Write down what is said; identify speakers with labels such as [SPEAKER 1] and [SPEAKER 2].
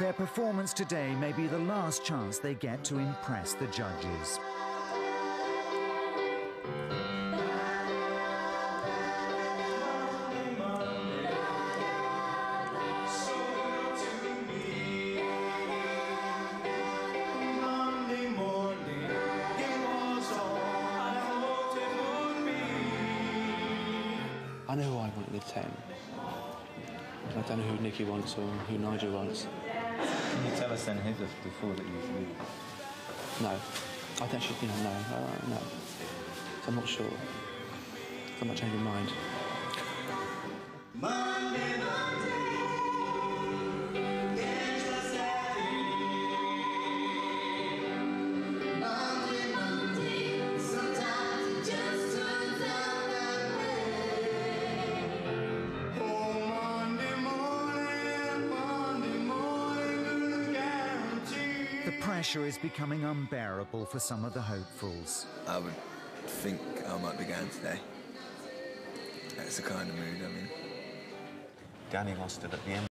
[SPEAKER 1] Their performance today may be the last chance they get to impress the judges.
[SPEAKER 2] I know who I want in the 10. I don't know who Nicki wants or who Nigel wants.
[SPEAKER 3] Can you tell us then who the, the four that you've really...
[SPEAKER 2] No. I don't actually, you know, no. Uh, no. So I'm not sure. I'm not changing mind.
[SPEAKER 1] The pressure is becoming unbearable for some of the hopefuls.
[SPEAKER 4] I would think I might be going today. That's the kind of mood I'm in.
[SPEAKER 3] Danny lost it at the end.